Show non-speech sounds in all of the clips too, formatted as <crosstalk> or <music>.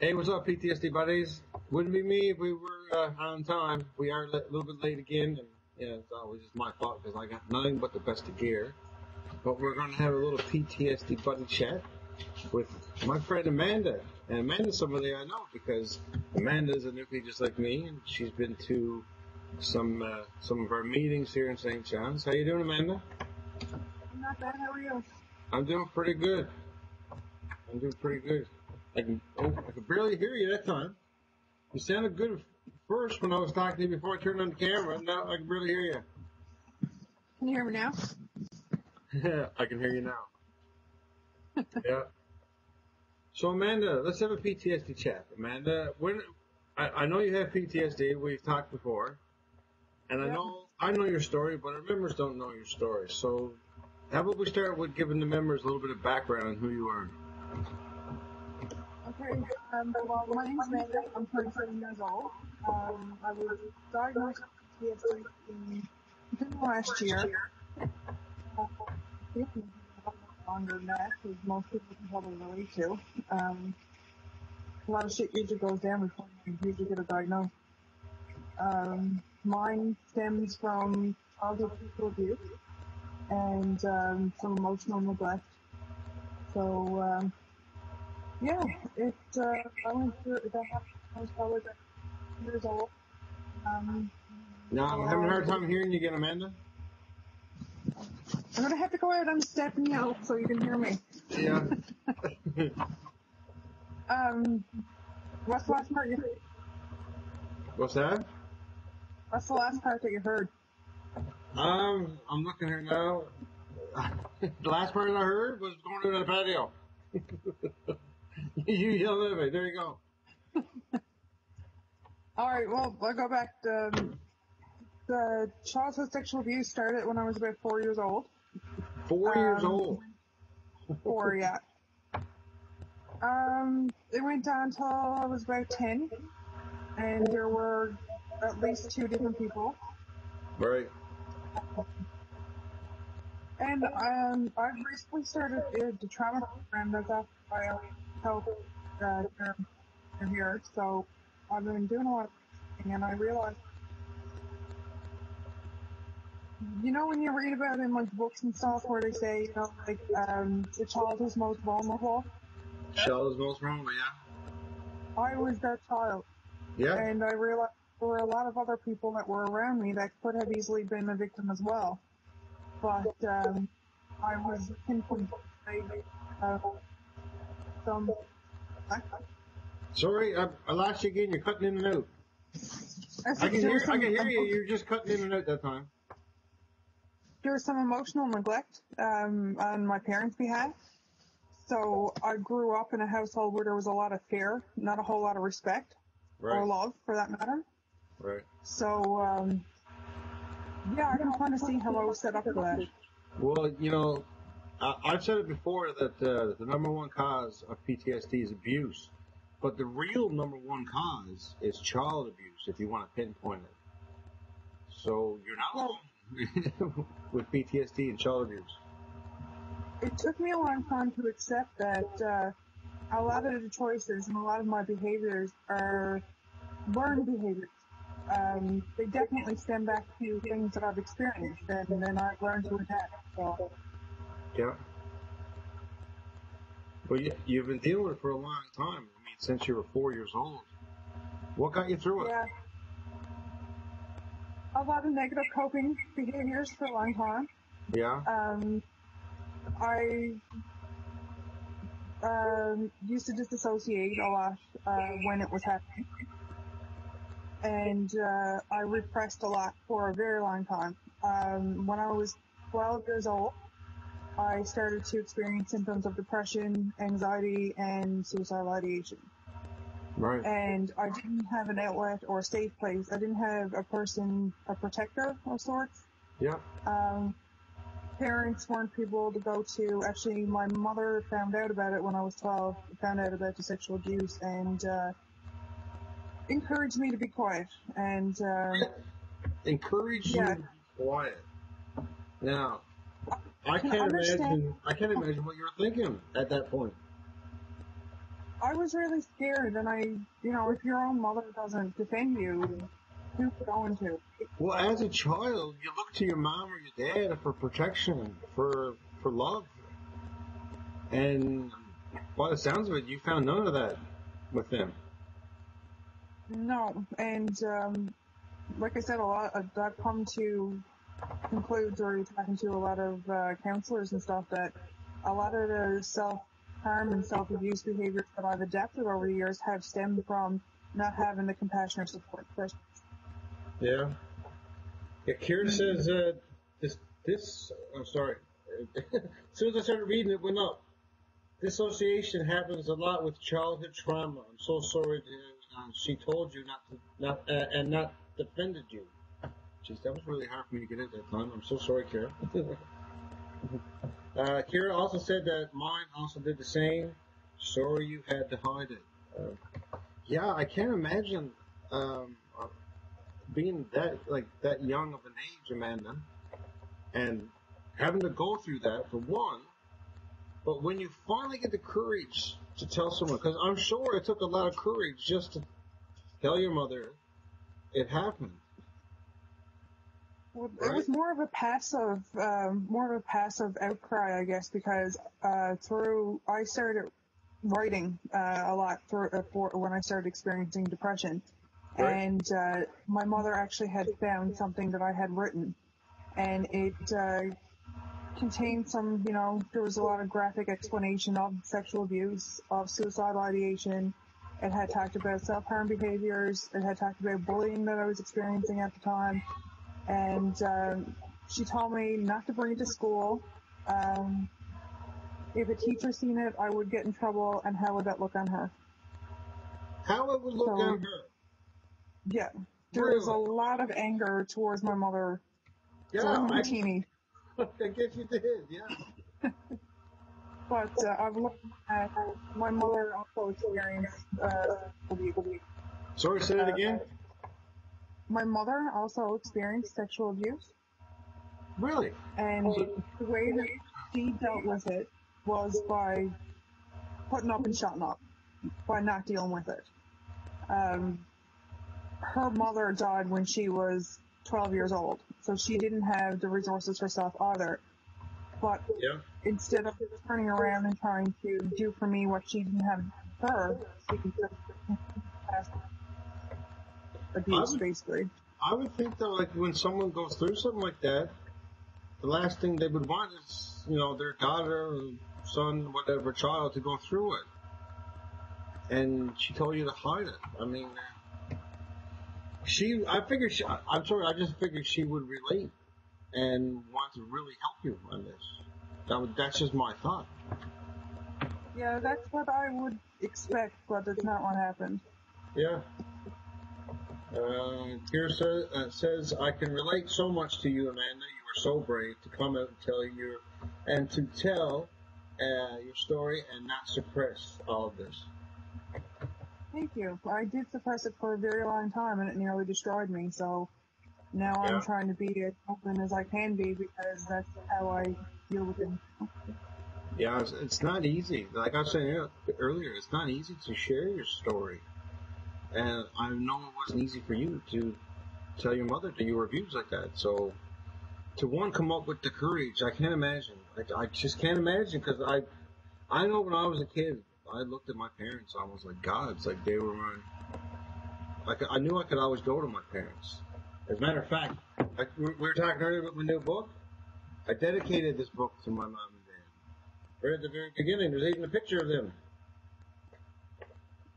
Hey, what's up, PTSD buddies? Wouldn't be me if we were uh, on time. We are a little bit late again, and yeah, it's always just my fault because I got nothing but the best of gear. But we're going to have a little PTSD buddy chat with my friend Amanda. And Amanda's somebody I know because Amanda's a newbie just like me, and she's been to some uh, some of our meetings here in St. John's. How you doing, Amanda? I'm not bad. How are you? I'm doing pretty good. I'm doing pretty good. I can oh, I could barely hear you that time. You sounded good first when I was talking to you before I turned on the camera. Now I can barely hear you. Can you hear me now? Yeah, <laughs> I can hear you now. <laughs> yeah. So Amanda, let's have a PTSD chat. Amanda, when I, I know you have PTSD, we've talked before, and I Yep. know I know your story, but our members don't know your story. So how about we start with giving the members a little bit of background on who you are? Okay. Um, well, my name's Amanda. I'm 37 years old. Um, I was diagnosed with PTSD in June last year. Uh, it's longer than that, because most people can probably relate to. Um, a lot of shit usually goes down before you usually get a diagnosis. Um, mine stems from childhood physical abuse and um, some emotional neglect. So, um, yeah, it, uh, I went through. That happened when I was years old. Um, No, I'm having a hard time hearing you again, Amanda. I'm gonna have to go out on step and yell so you can hear me. Yeah. <laughs> Um, what's the last part you heard? What's that? What's the last part that you heard? Um, I'm looking here now. <laughs> the last part I heard was going to the patio. <laughs> <laughs> you yelled at me. There you go. All right, well, I'll go back. To, um, the childhood sexual abuse started when I was about four years old. Four years Um, old. Four, yeah. Um, it went down till I was about 10, and there were at least two different people. Right. And um, I've recently started the trauma program that's after I help uh, here, here. So I've been doing a lot of reading, and I realized, you know, when you read about in like books and stuff where they say, you know, like um, the child is most vulnerable. Child is most vulnerable, yeah. I was that child, Yeah. and I realized there were a lot of other people that were around me that could have easily been a victim as well. But um, I was pinpointed by Sorry, I, I lost you again. You're cutting in and out. I can hear. I can hear you. You're just cutting in and out that time. There was some emotional neglect um, on my parents' behalf. So I grew up in a household where there was a lot of fear, not a whole lot of respect or love, for that matter. Right. So um, yeah, I can kind of see how I was set up for that. Well, you know, I, I've said it before that uh, the number one cause of PTSD is abuse, but the real number one cause is child abuse. If you want to pinpoint it, so you're not alone <laughs> with PTSD and child abuse. it took me a long time to accept that uh, a lot of the choices and a lot of my behaviors are learned behaviors. Um, they definitely stem back to things that I've experienced, and then I've learned to adapt. So, Yeah. Well, you, you've been dealing with it for a long time. I mean, since you were four years old. What got you through it? yeah, a lot of negative coping behaviors for a long time. Yeah. Um, I um, used to disassociate a lot uh, when it was happening. And uh, I repressed a lot for a very long time. Um, when I was 12 years old, I started to experience symptoms of depression, anxiety, and suicidal ideation. Right. And I didn't have an outlet or a safe place. I didn't have a person, a protector of sorts. Yeah. Um, parents weren't people to go to. Actually, my mother found out about it when I was 12, found out about the sexual abuse, and uh, encouraged me to be quiet. And uh, Encourage you Yeah. to be quiet. Now, I can can't understand- imagine. I can't imagine what you were thinking at that point. I was really scared, and I, you know, if your own mother doesn't defend you, who's going to? Well, as a child, you look to your mom or your dad for protection, for for love, and by the sounds of it, you found none of that with them. No, and um, like I said, a lot. Of, I've come to conclude through talking to a lot of uh, counselors and stuff that a lot of the self harm and self abuse behaviors that I've adapted over the years have stemmed from not having the compassion or support. Yeah. Yeah, Kira says uh, this. This. I'm sorry. <laughs> as soon as I started reading, it went up. Dissociation happens a lot with childhood trauma. I'm so sorry. To, uh, she told you not to, not uh, and not defended you. Jeez, that was really hard for me to get at that time. I'm so sorry, Kira. <laughs> uh, Kira also said that mine also did the same. Sorry you had to hide it. Uh, yeah, I can't imagine um, uh, being that like that young of an age, Amanda, and having to go through that for one. But when you finally get the courage to tell someone, because I'm sure it took a lot of courage just to tell your mother it happened. Well, it was more of a passive, um, more of a passive outcry, I guess, because uh, through I started writing uh, a lot for, uh, for when I started experiencing depression, Right. and uh, my mother actually had found something that I had written, and it uh, contained some, you know, there was a lot of graphic explanation of sexual abuse, of suicidal ideation. It had talked about self-harm behaviors. It had talked about bullying that I was experiencing at the time. And um, she told me not to bring it to school. Um, if a teacher seen it, I would get in trouble, and how would that look on her? How would it would look So- on her. Yeah, there was a lot of anger towards my mother Yeah, towards my I, teeny. <laughs> I guess you did. Yeah. <laughs> But uh, I've looked at my mother also experienced uh. Sorry, say it again. My mother also experienced sexual abuse, Really? and the way that she dealt with it was by putting up and shutting up, by not dealing with it. Um, her mother died when she was 12 years old, so she didn't have the resources herself either. But Yeah. instead of turning around and trying to do for me what she didn't have for her, she could just pass abuse, I would- basically. I would think that like when someone goes through something like that, the last thing they would want is you know their daughter, or son, whatever child to go through it. And she told you to hide it. I mean, she. I figured. She, I'm sorry. I just figured she would relate and want to really help you on this. That would, that's just my thought. Yeah, that's what I would expect, but that's not what happened. Yeah. Uh, here says, uh, says, I can relate so much to you, Amanda. You were so brave to come out and tell your, and to tell uh, your story and not suppress all of this. Thank you. I did suppress it for a very long time, and it nearly destroyed me. So now Yeah. I'm trying to be as open as I can be because that's how I deal with it. Yeah, it's, it's not easy. Like I was saying earlier, it's not easy to share your story. And I know it wasn't easy for you to tell your mother that you were abused like that. So to one come up with the courage, I can't imagine. I, I just can't imagine because I, I know when I was a kid, I looked at my parents almost like gods. Like they were my, like I knew I could always go to my parents. As a matter of fact, like we we were talking earlier about my new book. I dedicated this book to my mom and dad. Right at the very beginning, there's even a picture of them.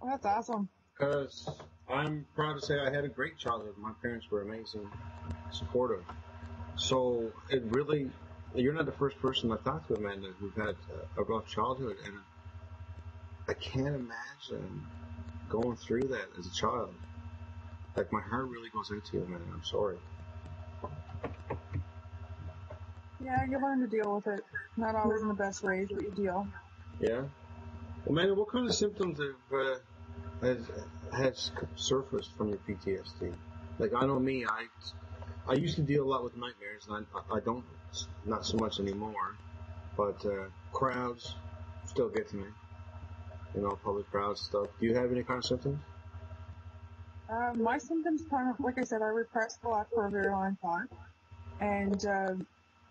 That's awesome. Because I'm proud to say I had a great childhood. My parents were amazing, supportive. So it really, you're not the first person I talked to, Amanda, who've had a rough childhood, and I can't imagine going through that as a child. Like my heart really goes out to you, Amanda. I'm sorry. Yeah, you learn to deal with it. Not always in the best ways, but you deal. Yeah. Well, Amanda, what kind of symptoms have uh, has has surfaced from your PTSD? Like I know me, I I used to deal a lot with nightmares, and I I don't not so much anymore. But uh, crowds still get to me. you know, public crowds stuff. Do you have any kind of symptoms? Uh, my symptoms kind of, like I said, I repressed a lot for a very long time. And uh,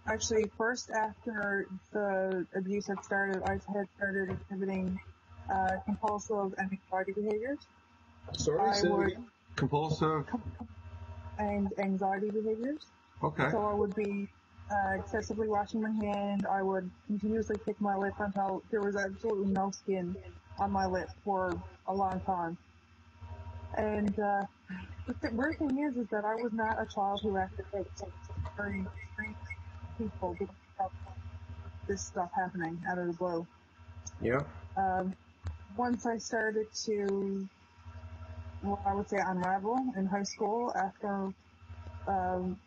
actually, first after the abuse had started, I had started exhibiting uh, compulsive and anxiety behaviors. Sorry, I would- compulsive. and anxiety behaviors. Okay. So I would be uh, excessively washing my hand. I would continuously pick my lip until there was absolutely no skin on my lip for a long time. And uh, the weird thing is, is that I was not a child who acted it's very strange people get this stuff happening out of the blue. Yeah. Um, once I started to, well, I would say unravel in high school after um,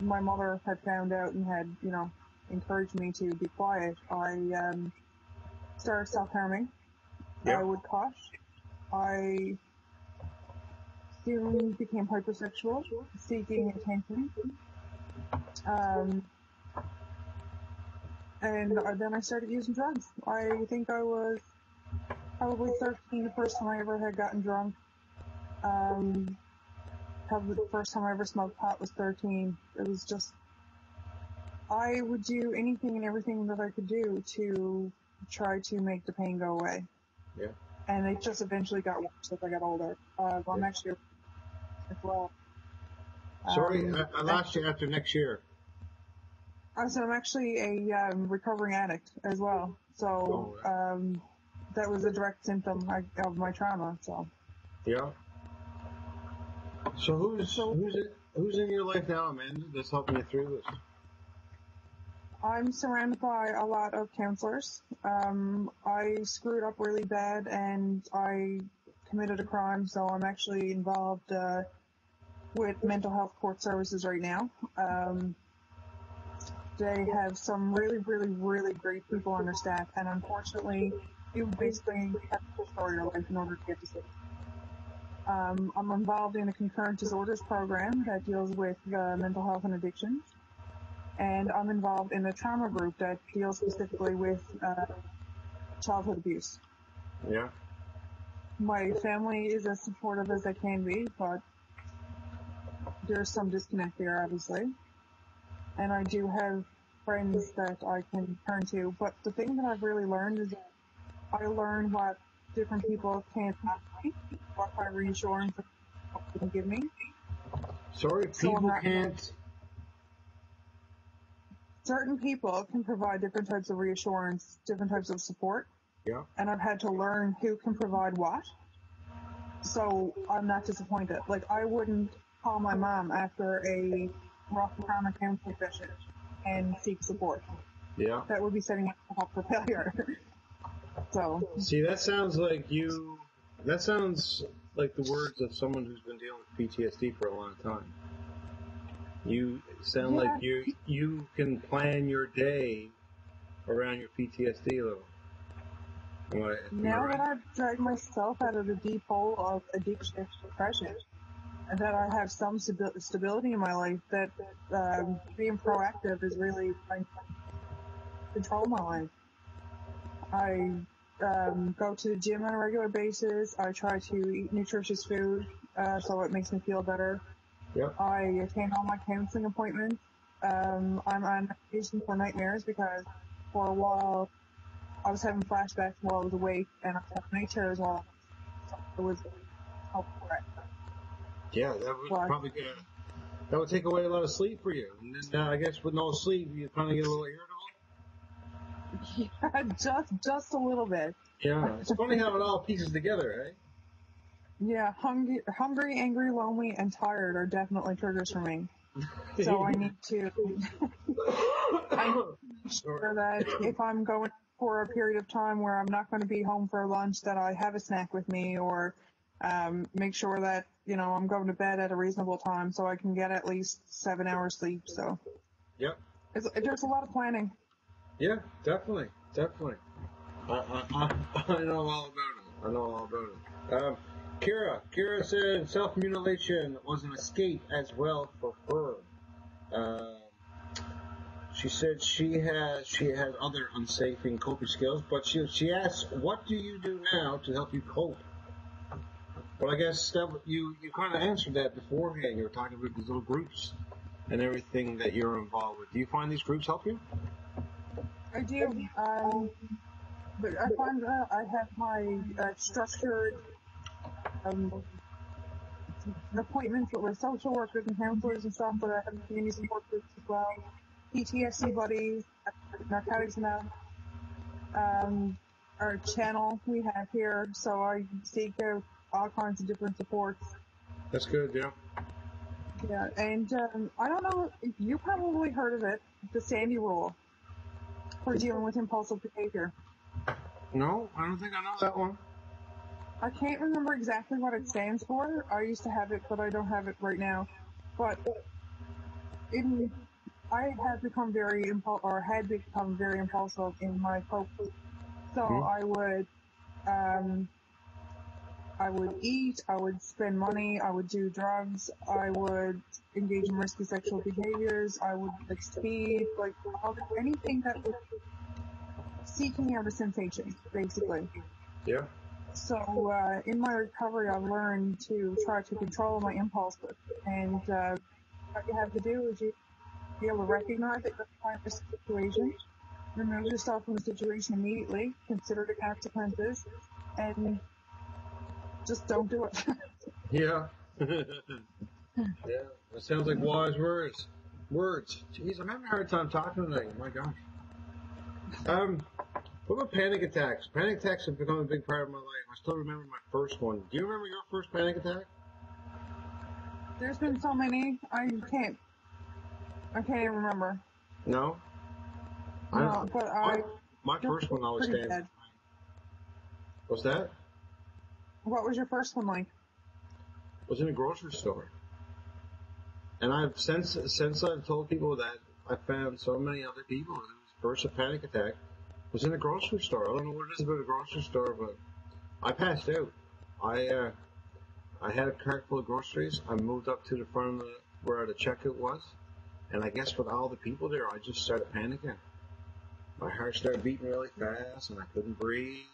my mother had found out and had, you know, encouraged me to be quiet, I um, started self-harming. Yeah. I would cough. I soon became hypersexual, seeking attention. Um, and then I started using drugs. I think I was probably 13 the first time I ever had gotten drunk. Um, probably the first time I ever smoked pot was 13. It was just, I would do anything and everything that I could do to try to make the pain go away. Yeah. And it just eventually got worse as I got older. Uh, I'm Yeah. actually as well. Sorry, Um, I, I lost you after next year. Uh, so I'm actually a um, recovering addict as well. So Oh, um, that was a direct symptom of my trauma. So Yeah. So who's So- who's in, who's in your life now, Amanda? That's helping you through this. I'm surrounded by a lot of counselors. Um, I screwed up really bad and I committed a crime, so I'm actually involved uh, with mental health court services right now. Um, they have some really, really, really great people on their staff, and unfortunately, you basically have to destroy your life in order to get to sleep. Um, I'm involved in a concurrent disorders program that deals with uh, mental health and addictions and I'm involved in a trauma group that deals specifically with uh, childhood abuse. Yeah. My family is as supportive as they can be, but there's some disconnect there, obviously. And I do have friends that I can turn to, but the thing that I've really learned is that I learn what different people can what my reassurance can give me. Sorry, people not- can't. certain people can provide different types of reassurance, different types of support. Yeah. And I've had to learn who can provide what. So I'm not disappointed. Like I wouldn't call my mom after a rough trauma counseling session and seek support. Yeah. That would be setting up for failure. <laughs> so See, that sounds like you. That sounds like the words of someone who's been dealing with PTSD for a long time. You sound like you you can plan your day around your PTSD level. I, now right? that I've dragged myself out of the deep hole of addiction and depression, and that I have some stabi- stability in my life, that um, being proactive is really trying to control my life. I um, go to the gym on a regular basis. I try to eat nutritious food uh, so it makes me feel better. Yep. I attend all my counseling appointments. Um, I'm on medication for nightmares because for a while I was having flashbacks while I was awake and I was having night terrors while I was help for it. Yeah, that would probably get, that would take away a lot of sleep for you. And then uh, I guess with no sleep, you kind of get a little irritable. Yeah, <laughs> just just a little bit. Yeah, it's funny how it all pieces together, eh? Yeah, hungry, hungry, angry, lonely, and tired are definitely triggers for me. So I <laughs> need to <laughs> sure that if I'm going for a period of time where I'm not going to be home for lunch, that I have a snack with me, or um, make sure that you know I'm going to bed at a reasonable time so I can get at least seven hours sleep. So Yep. it's, there's a lot of planning. Yeah, definitely, definitely. I, I, I, know all about it. I know all about it. Um, Kira, Kira said self-mutilation was an escape as well for her. Um, she said she has she has other unsafe and coping skills, but she she asked, "What do you do now to help you cope?" Well, I guess that you you kind of answered that beforehand. You were talking about these little groups and everything that you're involved with. Do you find these groups help you? I do. Um, but I find that I have my uh, structured um, appointments with social workers and counselors and stuff, but I have community support groups as well. PTSD buddies, narcotics anonymous, um, our channel we have here, so I seek out all kinds of different supports. That's good. Yeah. Yeah, and um, I don't know if you probably heard of it, the Sandy Rule for dealing with impulsive behavior. No, I don't think I know that one. I can't remember exactly what it stands for. I used to have it, but I don't have it right now. But in, I have become very impul- or had become very impulsive in my cope. So Mhm. I would, um, I would eat, I would spend money, I would do drugs, I would engage in risky sexual behaviors, I would like speed, like anything that was seeking out a sensation, basically. Yeah. So uh, in my recovery, I've learned to try to control my impulses, and uh, what you have to do is you be able to recognize that you're in a situation, remove yourself from the situation immediately, consider the consequences, and just don't do it. <laughs> Yeah. <laughs> yeah. That sounds like wise words. Words. Jeez, I'm having a hard time talking tonight. My gosh. Um, what about panic attacks? Panic attacks have become a big part of my life. I still remember my first one. Do you remember your first panic attack? There's been so many, I can't, I can't even remember. No. No, but I, my first one always stands. What's that? What was your first one like? was in a grocery store. And I've since since I've told people that I found so many other people whose first panic attack was in a grocery store. I don't know what it is about a grocery store, but I passed out. I uh, I had a cart full of groceries. I moved up to the front of the, where the checkout was, and I guess with all the people there, I just started panicking. My heart started beating really fast, and I couldn't breathe.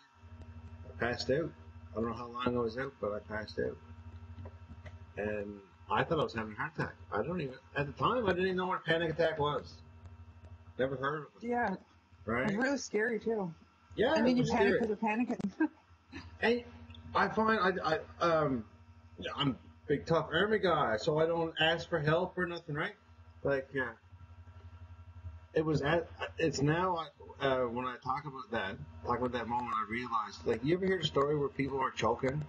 I passed out. I don't know how long I was out, but I passed out and I thought I was having a heart attack. I don't even at the time I didn't even know what a panic attack was. Never heard of it, Yeah, Right. it was really scary too. Yeah, and then it you panic because of panicking. And I find I, I um I'm a big tough army guy, so I don't ask for help or nothing, right? Like yeah, it was at it's now uh, when I talk about that, talk about that moment, I realized like you ever hear a story where people are choking,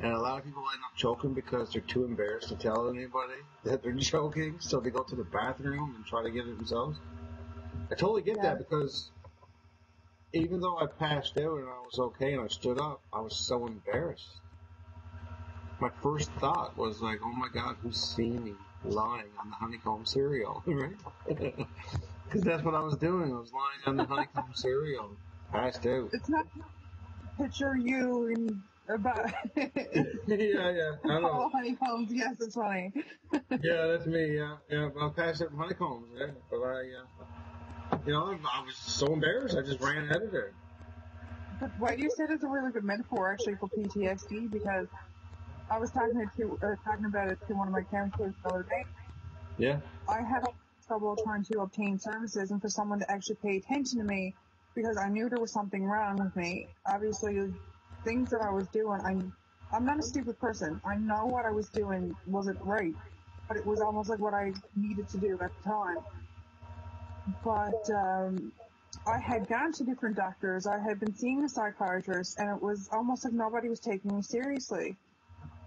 and a lot of people end up choking because they're too embarrassed to tell anybody that they're <laughs> choking, so they go to the bathroom and try to get it themselves. I totally get Yeah. that because even though I passed out and I was okay and I stood up, I was so embarrassed. My first thought was like, "Oh my God, who's seen me lying on the honeycomb cereal?" <laughs> Right? <laughs> Because that's what I was doing. I was lying on the honeycomb cereal, passed out. it's not picture you in about <laughs> <laughs> yeah, yeah, I know. honeycombs. Yes, it's funny. <laughs> Yeah, that's me. Yeah, yeah. I passed out honeycombs. Yeah, but I, uh, you know, I was so embarrassed. I just ran out of there. But what you said is a really good metaphor actually for PTSD because I was talking to uh, talking about it to one of my counselors the other day. Yeah. I had trouble trying to obtain services and for someone to actually pay attention to me because I knew there was something wrong with me. Obviously, things that I was doing, I'm, I'm not a stupid person. I know what I was doing wasn't right, but it was almost like what I needed to do at the time. But, um, I had gone to different doctors. I had been seeing a psychiatrist and it was almost like nobody was taking me seriously.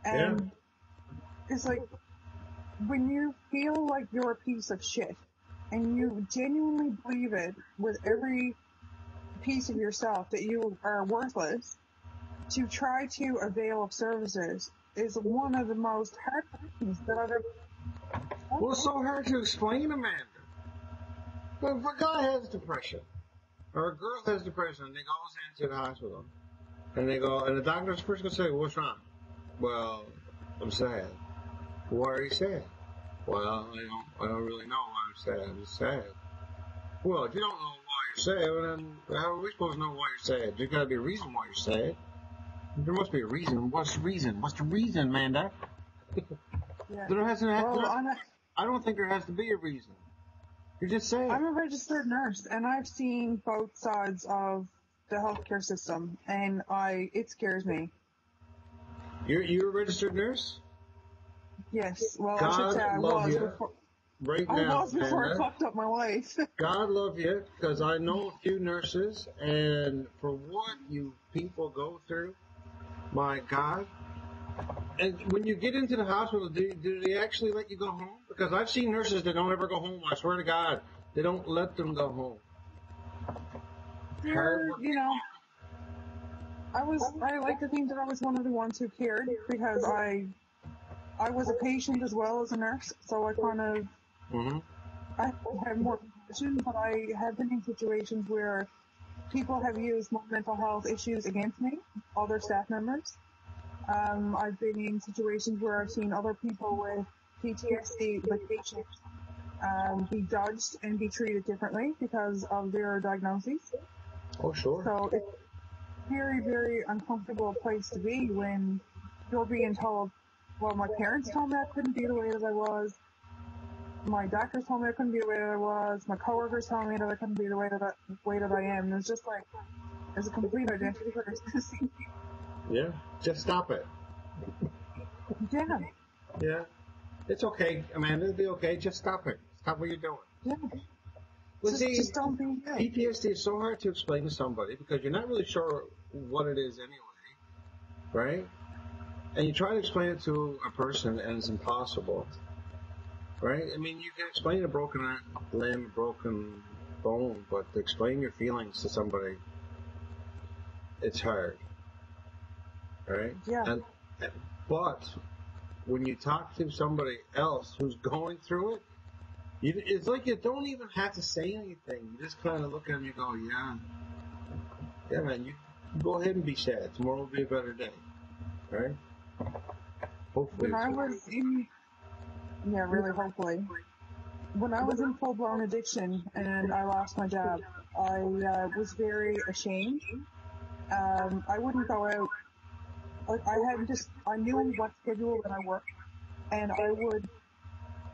And it's like, when you feel like you're a piece of shit and you genuinely believe it with every piece of yourself that you are worthless, to try to avail of services is one of the most hard things that I've ever. It's so hard to explain, Amanda. But if a guy has depression, or a girl has depression, and they go into the hospital, and they go, and the doctor's first gonna say, "What's wrong?" Well, I'm sad. Why are you sad? Well, I don't, I don't really know why I'm sad. I'm just sad. Well, if you don't know why you're sad, then how are we supposed to know why you're sad? There's got to be a reason why you're sad. There must be a reason. What's the reason? What's the reason, Amanda? <laughs> Yeah. There hasn't. Well, there- a, I don't think there has to be a reason. You're just sad. I'm a registered nurse, and I've seen both sides of the healthcare system, and I it scares me. You're you're a registered nurse Yes, well, I should say I was you. before. right I now. was before I fucked up my life. <laughs> God love you, because I know a few nurses, and for what you people go through, my God. And when you get into the hospital, do, do they actually let you go home? Because I've seen nurses that don't ever go home. I swear to God, they don't let them go home. Here, you know, I was. I like to think that I was one of the ones who cared because I, I was a patient as well as a nurse, so I kind of hmm I have more compassion, but I have been in situations where people have used my mental health issues against me, other staff members. Um, I've been in situations where I've seen other people with PTSD, like patients, um, be judged and be treated differently because of their diagnoses. Oh, sure. So it's a very, very uncomfortable place to be when you're being told, well, my parents told me I couldn't be the way that I was. My doctors told me I couldn't be the way that I was. My coworkers told me that I couldn't be the way that I, way that I am. And it's just like, there's a complete identity crisis. <laughs> Yeah, just stop it. yeah, Yeah, it's okay, Amanda. It'll be okay. Just stop it. Stop what you're doing. yeah. Well, Just, see, just don't be. PTSD is so hard to explain to somebody because you're not really sure what it is anyway, right? And you try to explain it to a person and it's impossible, right? I mean, you can explain a broken limb, broken bone, but to explain your feelings to somebody, it's hard, right? Yeah. And, but when you talk to somebody else who's going through it, you, it's like you don't even have to say anything. You just kind of look at them and you go, yeah. Yeah, man, you go ahead and be sad. Tomorrow will be a better day. Right? Hopefully. When I was in, yeah, really, hopefully. When I was in full blown addiction and I lost my job, I uh, was very ashamed. Um, I wouldn't go out. Like I had just, I knew what schedule that I worked, and I would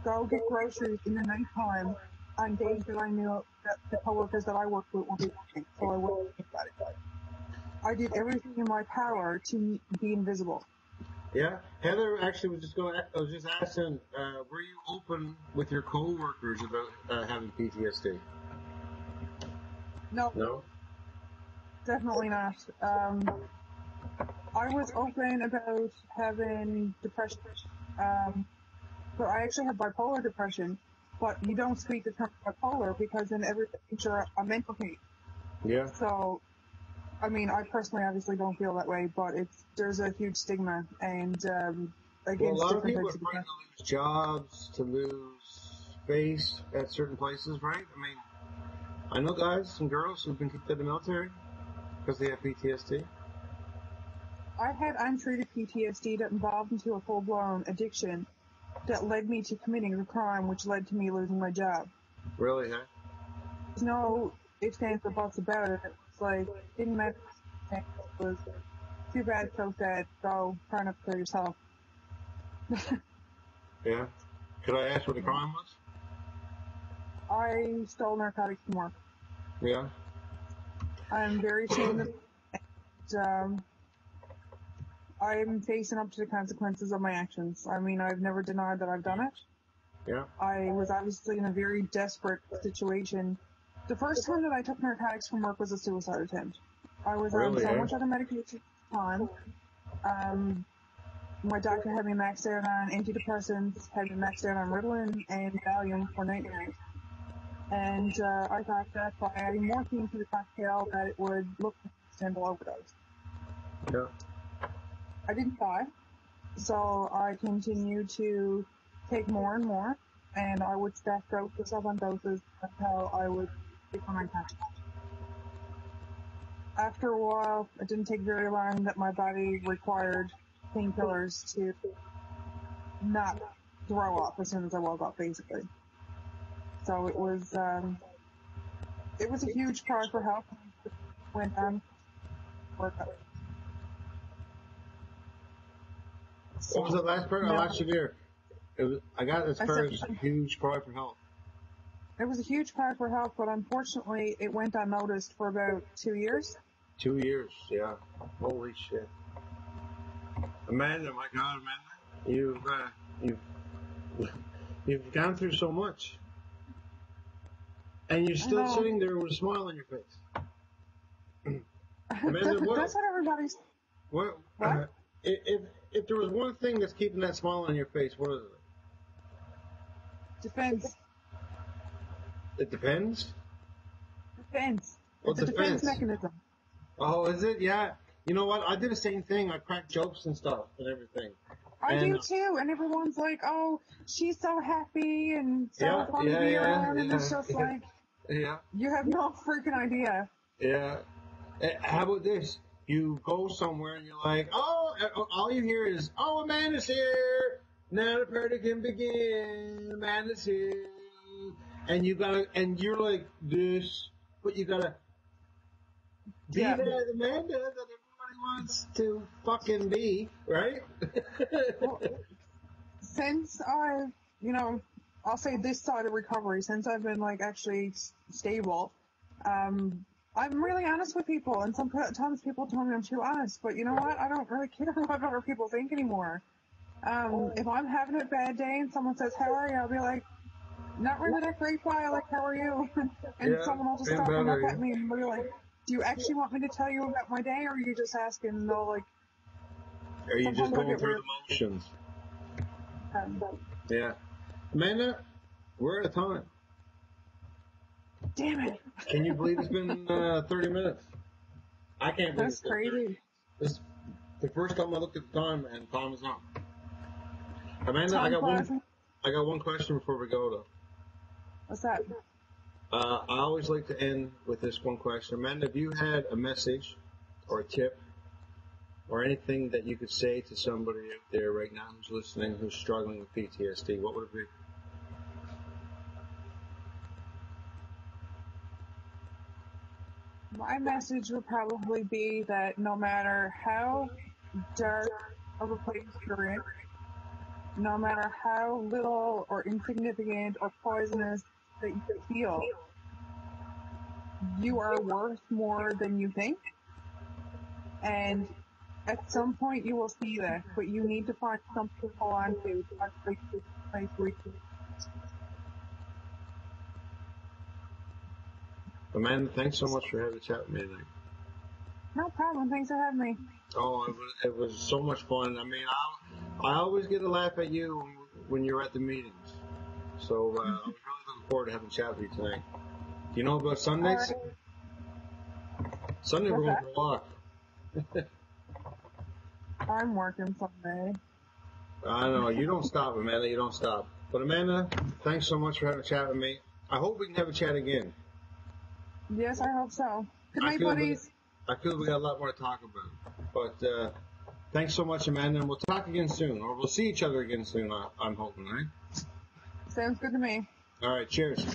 go get groceries in the nighttime on days that I knew that the coworkers that I worked with would be working, so I wouldn't think about it. I did everything in my power to be invisible. Yeah, Heather actually was just going. I was just asking, uh, were you open with your coworkers about uh, having PTSD? No, No. Definitely not. Um, I was open about having depression. Um, but I actually have bipolar depression, but you don't speak the term bipolar because in every thinks you're a mental case. Yeah. So, I mean, I personally obviously don't feel that way, but it's there's a huge stigma and um, Well, a against lot of people are of to lose jobs, to lose space at certain places, right? I mean, I know guys and girls who've been kicked out of the military because they have PTSD. I had untreated PTSD that evolved into a full blown addiction that led me to committing a crime, which led to me losing my job. Really, huh? There's no ifs, ands, or buts about it. Like, didn't matter. It was too bad, so sad. Go try not to kill yourself. <laughs> Yeah. Could I ask what the crime was? I stole narcotics from work. Yeah. I'm very ashamed of it. And, um, I'm facing up to the consequences of my actions. I mean, I've never denied that I've done it. Yeah. I was obviously in a very desperate situation. The first time that I took narcotics from work was a suicide attempt. I was on so much other medication at the time. Um, my doctor had me maxed out on antidepressants, had me maxed out on Ritalin and Valium for nightmares. And uh, I thought that by adding morphine to the cocktail that it would look like a simple overdose. Yeah. I didn't die, so I continued to take more and more, and I would stack doses upon doses until I would get my time. After a while, it didn't take very long that my body required painkillers to not throw up as soon as I woke up, basically. So it was, um, it was a huge cry for help when um work out. What was the last part? I No. you. It was, I got this I far said- as huge cry for help. It was a huge cry for help, but unfortunately, it went unnoticed for about two years. Two years, yeah. Holy shit. Amanda, my God, Amanda, you've uh, you've <laughs> you've gone through so much, and you're still sitting there with a smile on your face. <laughs> Amanda, that's, what- that's what everybody's. What? What? Uh, if if if there was one thing that's keeping that smile on your face, what is it? Defense. It depends. Defense. What it's a defense defense? mechanism. Oh, is it? Yeah. You know what? I did the same thing. I cracked jokes and stuff and everything. I And- do too, and everyone's like, "Oh, she's so happy and so Yeah, fun to yeah, be yeah, around," and it's just <laughs> like, Yeah. you have no freaking idea. Yeah. Eh, How about this? You go somewhere and you're like, oh, eh, all you hear is, oh, a man is here. Now the party can begin. The man is here. And you gotta, and you're like this, but you gotta be Yeah. that Amanda that everybody wants to fucking be, right? Well, since I've, you know, I'll say this side of recovery, since I've been like actually stable, um, I'm really honest with people, and sometimes people tell me I'm too honest, but you know what? I don't really <laughs> care what other people think anymore. Um, if I'm having a bad day and someone says, how are you? I'll be like, not really that great, bye, like, how are you? <laughs> and Yeah, someone will just stop and look at me and be like, do you actually want me to tell you about my day, or are you just asking, and they'll like, Are you just going through the motions? um, Yeah. Amanda, we're out of time. damn it, Can you believe it's been uh, 30 minutes? I can't believe that's 30. crazy. This the first time I looked at the time and time is up. Amanda, I got one. I got one question before we go though. What's that? Uh, I always like to end with this one question. Amanda, if you had a message or a tip or anything that you could say to somebody out there right now who's listening who's struggling with PTSD, what would it be? My message would probably be that no matter how dark of a place you're in, no matter how little or insignificant or poisonous that you feel, you are worth more than you think. And at some point you will see that, but you need to find something to hold on to to actually keep the place where you Amanda, thanks so much for having a chat with me tonight. No problem. Thanks for having me. Oh, it was, it was so much fun. I mean, I, I always get a laugh at you when you're at the meetings. So uh, I was really looking forward to having a chat with you tonight. Do you know about Sundays? Sunday we're going for a walk. <laughs> I'm working Sunday. I know you don't stop, Amanda. You don't stop. But Amanda, thanks so much for having a chat with me. I hope we can have a chat again. Yes, I hope so. Good I night, buddies. I feel we got a lot more to talk about. But uh, thanks so much, Amanda, and we'll talk again soon, or we'll see each other again soon. I- I'm hoping, right? Sounds good to me. All right. Cheers.